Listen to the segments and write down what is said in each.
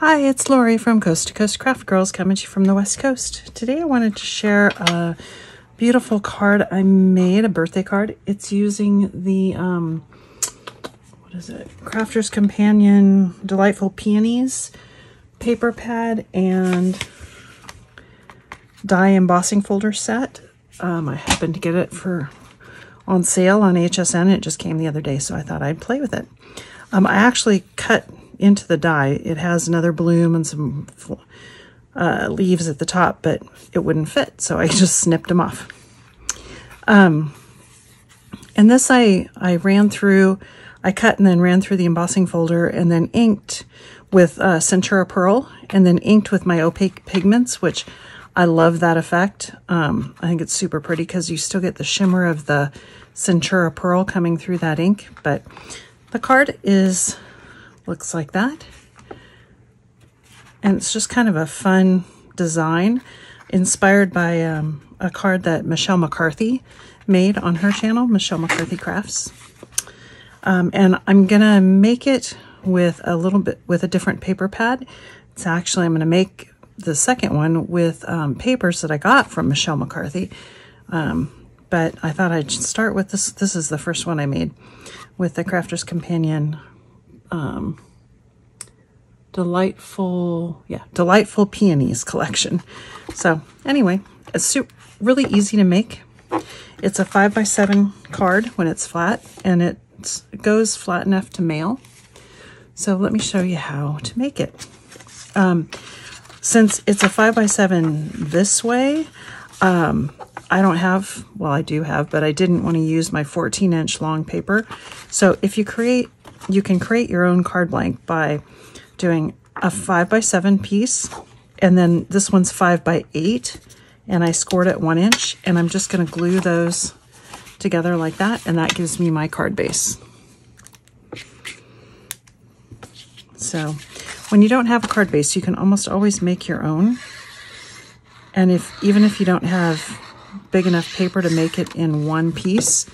Hi, it's Lori from Coast to Coast Craft Girls coming to you from the West Coast. Today I wanted to share a beautiful card I made, a birthday card. It's using the, um, what is it, Crafter's Companion Delightful Peonies paper pad and die embossing folder set. Um, I happened to get it for on sale on HSN. It just came the other day, so I thought I'd play with it. Um, I actually cut into the die. It has another bloom and some uh, leaves at the top, but it wouldn't fit, so I just snipped them off. Um, and this I, I ran through, I cut and then ran through the embossing folder and then inked with uh, Centura Pearl and then inked with my opaque pigments, which I love that effect. Um, I think it's super pretty because you still get the shimmer of the Centura Pearl coming through that ink, but the card is looks like that. And it's just kind of a fun design inspired by um, a card that Michelle McCarthy made on her channel, Michelle McCarthy Crafts. Um, and I'm going to make it with a little bit, with a different paper pad. It's actually, I'm going to make the second one with um, papers that I got from Michelle McCarthy. Um, but I thought I'd start with this. This is the first one I made with the Crafter's Companion um, delightful, yeah, delightful peonies collection. So anyway, it's really easy to make. It's a five by seven card when it's flat and it goes flat enough to mail. So let me show you how to make it. Um, since it's a five by seven this way, um, I don't have, well, I do have, but I didn't want to use my 14 inch long paper. So if you create, you can create your own card blank by doing a five by seven piece. And then this one's five by eight and I scored it one inch and I'm just going to glue those together like that. And that gives me my card base. So when you don't have a card base, you can almost always make your own. And if even if you don't have big enough paper to make it in one piece,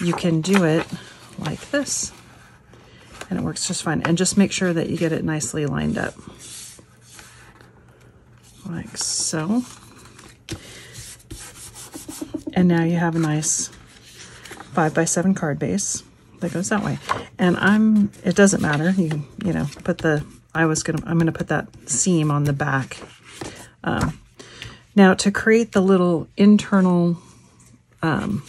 you can do it like this. And it works just fine. And just make sure that you get it nicely lined up. Like so. And now you have a nice five by seven card base that goes that way. And I'm, it doesn't matter. You, you know, put the, I was going to, I'm going to put that seam on the back. Um, now to create the little internal um,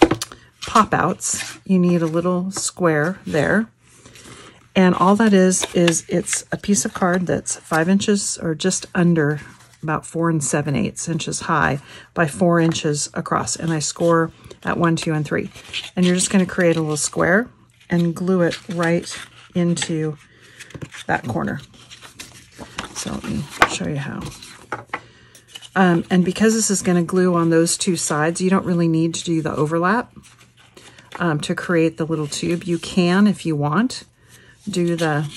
pop outs, you need a little square there. And all that is, is it's a piece of card that's five inches or just under about four and seven eighths inches high by four inches across. And I score at one, two, and three. And you're just going to create a little square and glue it right into that corner. So let me show you how. Um, and because this is going to glue on those two sides, you don't really need to do the overlap um, to create the little tube. You can, if you want, do the,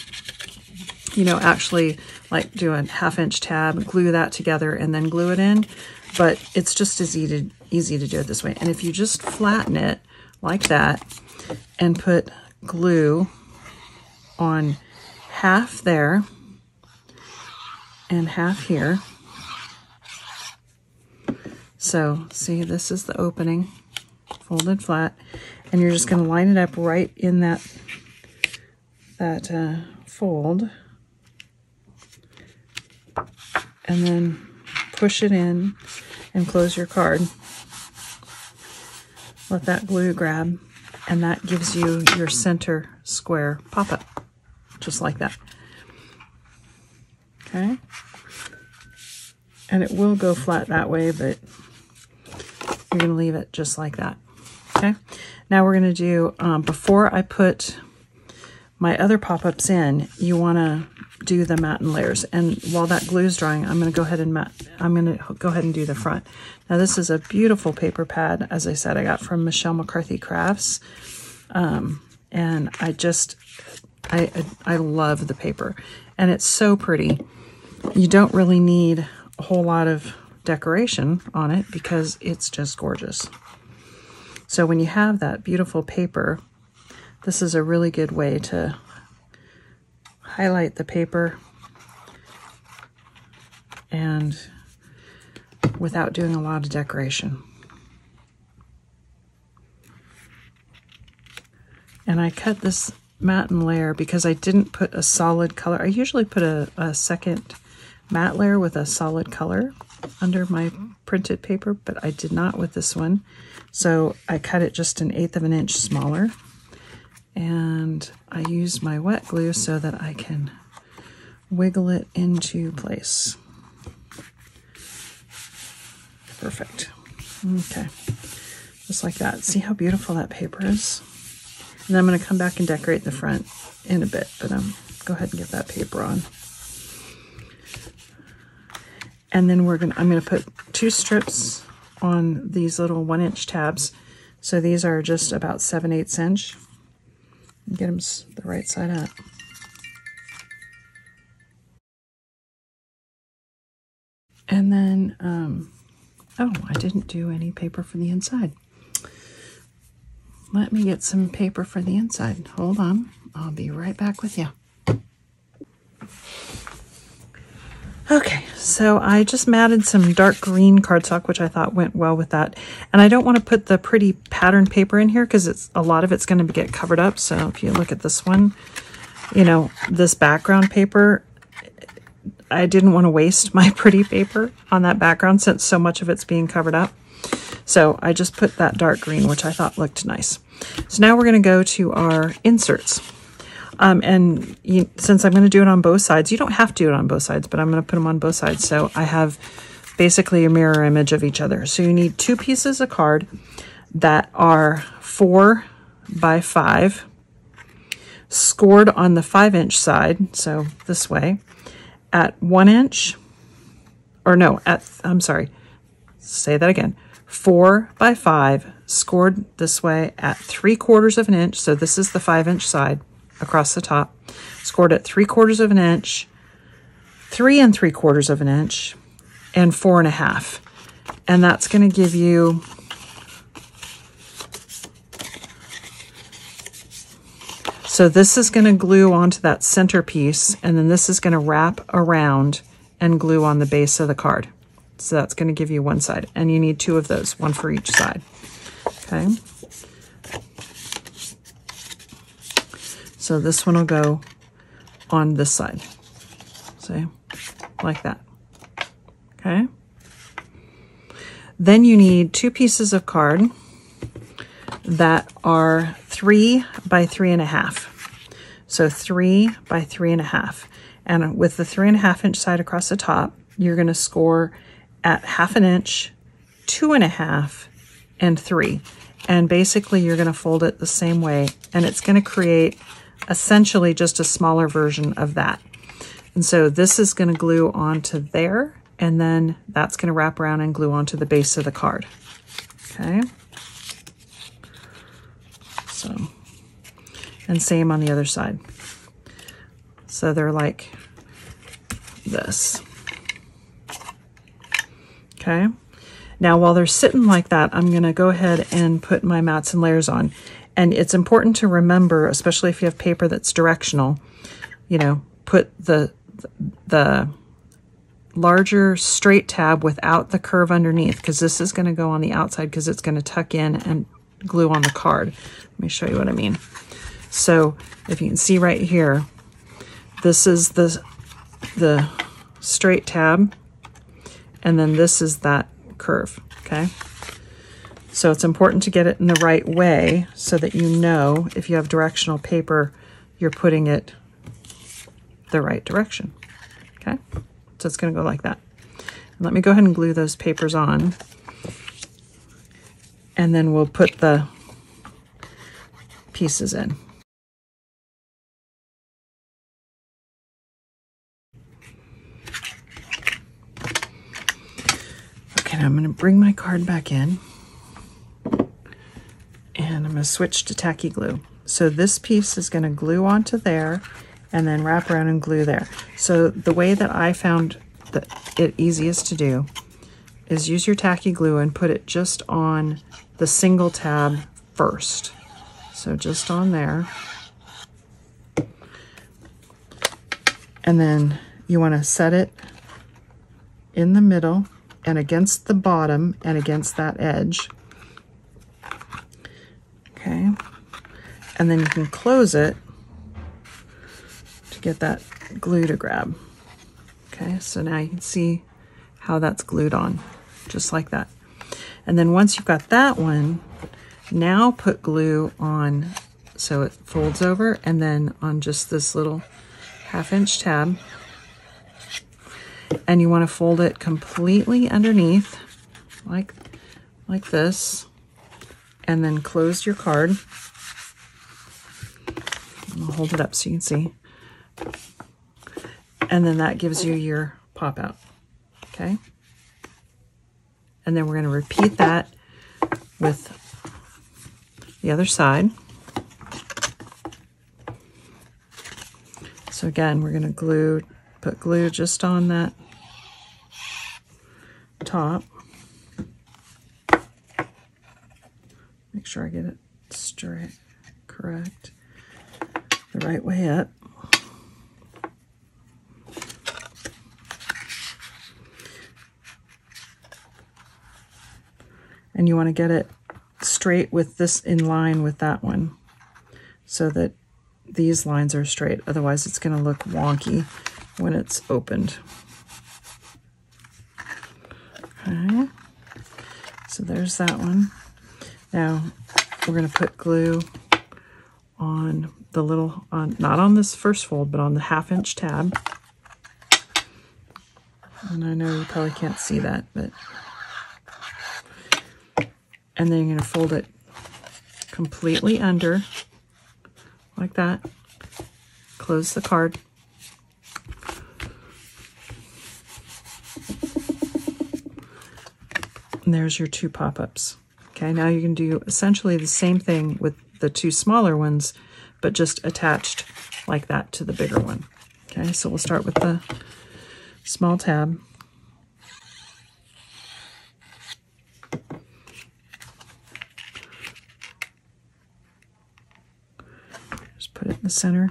you know, actually like do a half inch tab, glue that together and then glue it in. But it's just as easy to, easy to do it this way. And if you just flatten it like that and put glue on half there and half here. So see, this is the opening, folded flat, and you're just going to line it up right in that that uh, fold, and then push it in and close your card. Let that glue grab and that gives you your center square pop-up, just like that. Okay. And it will go flat that way, but you're going to leave it just like that. Okay. Now we're going to do, um, before I put my other pop-ups in, you want to do the matte and layers. And while that glue is drying, I'm going to go ahead and matte, I'm going to go ahead and do the front. Now this is a beautiful paper pad. As I said, I got from Michelle McCarthy Crafts. Um, and I just, I, I, I love the paper and it's so pretty. You don't really need a whole lot of decoration on it because it's just gorgeous. So when you have that beautiful paper, this is a really good way to highlight the paper and without doing a lot of decoration. And I cut this matte layer because I didn't put a solid color. I usually put a, a second matte layer with a solid color under my printed paper, but I did not with this one. So I cut it just an eighth of an inch smaller. And I use my wet glue so that I can wiggle it into place. Perfect. Okay, just like that. See how beautiful that paper is? And I'm going to come back and decorate the front in a bit, but um, go ahead and get that paper on. And then we're going to, I'm going to put two strips on these little one inch tabs. So these are just about 7 eighths inch. Get them the right side up. And then, um, oh, I didn't do any paper for the inside. Let me get some paper for the inside. Hold on. I'll be right back with you. Okay, so I just matted some dark green cardstock, which I thought went well with that. And I don't want to put the pretty pattern paper in here because it's a lot of it's going to get covered up. So if you look at this one, you know, this background paper, I didn't want to waste my pretty paper on that background since so much of it's being covered up. So I just put that dark green, which I thought looked nice. So now we're going to go to our inserts. Um, and you, since I'm going to do it on both sides, you don't have to do it on both sides, but I'm going to put them on both sides. So I have basically a mirror image of each other. So you need two pieces of card that are four by five, scored on the five inch side, so this way, at one inch, or no, at, I'm sorry, say that again, four by five, scored this way at three quarters of an inch, so this is the five inch side, across the top, scored at three quarters of an inch, three and three quarters of an inch, and four and a half. And that's going to give you So this is going to glue onto that center piece, and then this is going to wrap around and glue on the base of the card. So that's going to give you one side, and you need two of those, one for each side. Okay. So this one will go on this side. See, like that. Okay. Then you need two pieces of card that are three by three and a half. So three by three and a half. And with the three and a half inch side across the top, you're going to score at half an inch, two and a half, and three. And basically you're going to fold it the same way and it's going to create essentially just a smaller version of that. And so this is going to glue onto there, and then that's going to wrap around and glue onto the base of the card. Okay. So, and same on the other side. So they're like this. Okay. Now, while they're sitting like that, I'm going to go ahead and put my mats and layers on. And it's important to remember, especially if you have paper that's directional, you know, put the, the larger straight tab without the curve underneath because this is going to go on the outside because it's going to tuck in and glue on the card. Let me show you what I mean. So if you can see right here, this is the, the straight tab, and then this is that curve, okay? So it's important to get it in the right way so that you know if you have directional paper, you're putting it the right direction. Okay, so it's going to go like that. And let me go ahead and glue those papers on. And then we'll put the pieces in. Okay, now I'm going to bring my card back in going to switch to tacky glue. So this piece is going to glue onto there and then wrap around and glue there. So the way that I found the, it easiest to do is use your tacky glue and put it just on the single tab first. So just on there. And then you want to set it in the middle and against the bottom and against that edge. Okay. And then you can close it to get that glue to grab. Okay, so now you can see how that's glued on, just like that. And then once you've got that one, now put glue on so it folds over and then on just this little half inch tab. And you want to fold it completely underneath like, like this and then close your card. I'll hold it up so you can see. And then that gives you your pop out, okay? And then we're gonna repeat that with the other side. So again, we're gonna glue, put glue just on that top. Sure I get it straight, correct, the right way up. And you want to get it straight with this in line with that one so that these lines are straight. Otherwise, it's going to look wonky when it's opened. Okay, so there's that one. Now we're going to put glue on the little, on not on this first fold, but on the half inch tab. And I know you probably can't see that, but and then you're going to fold it completely under like that. Close the card. And there's your two pop-ups. Okay, now you can do essentially the same thing with the two smaller ones, but just attached like that to the bigger one. Okay, so we'll start with the small tab. Just put it in the center.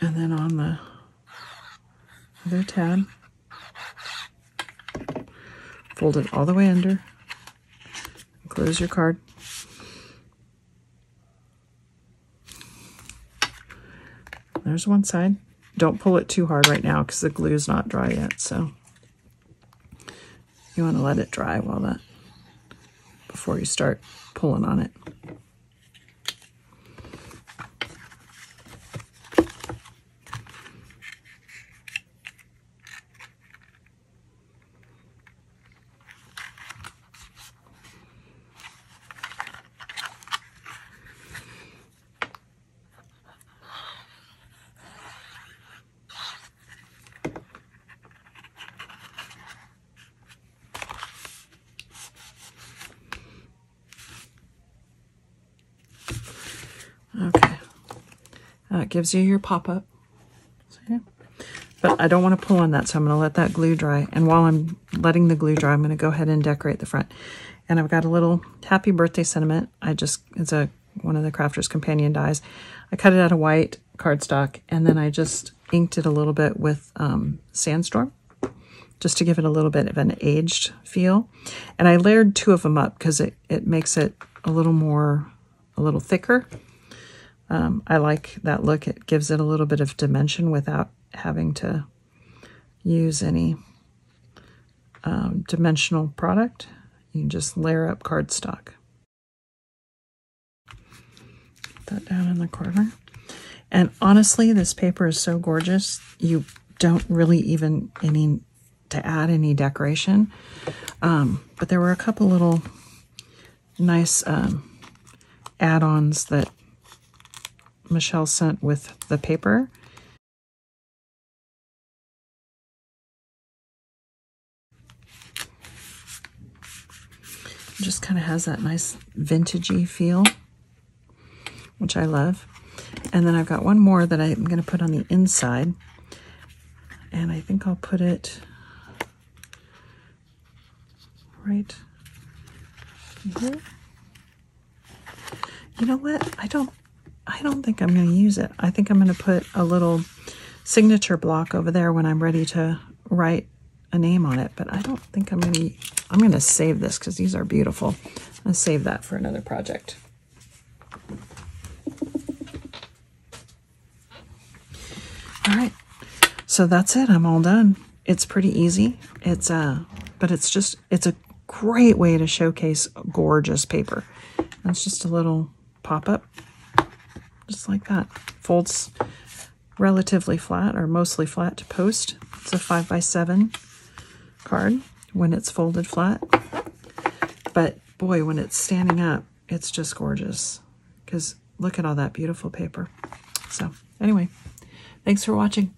And then on the other tab, fold it all the way under, close your card. There's one side. Don't pull it too hard right now because the glue is not dry yet, so you want to let it dry while that before you start pulling on it. Gives you your pop-up. But I don't want to pull on that, so I'm going to let that glue dry. And while I'm letting the glue dry, I'm going to go ahead and decorate the front. And I've got a little happy birthday sentiment. I just, it's a one of the Crafter's Companion dies. I cut it out of white cardstock, and then I just inked it a little bit with um, Sandstorm, just to give it a little bit of an aged feel. And I layered two of them up because it, it makes it a little more, a little thicker. Um, I like that look. It gives it a little bit of dimension without having to use any um, dimensional product. You can just layer up cardstock. Put that down in the corner. And honestly, this paper is so gorgeous. You don't really even any to add any decoration. Um, but there were a couple little nice um, add-ons that Michelle sent with the paper. Just kind of has that nice vintagey feel, which I love. And then I've got one more that I'm going to put on the inside. And I think I'll put it right here. You know what? I don't I don't think I'm going to use it. I think I'm going to put a little signature block over there when I'm ready to write a name on it. But I don't think I'm going to, I'm going to save this because these are beautiful. I'll save that for another project. All right. So that's it. I'm all done. It's pretty easy. It's uh but it's just it's a great way to showcase gorgeous paper. That's just a little pop-up. Just like that. Folds relatively flat or mostly flat to post. It's a five by seven card when it's folded flat. But boy, when it's standing up, it's just gorgeous. Because look at all that beautiful paper. So anyway, thanks for watching.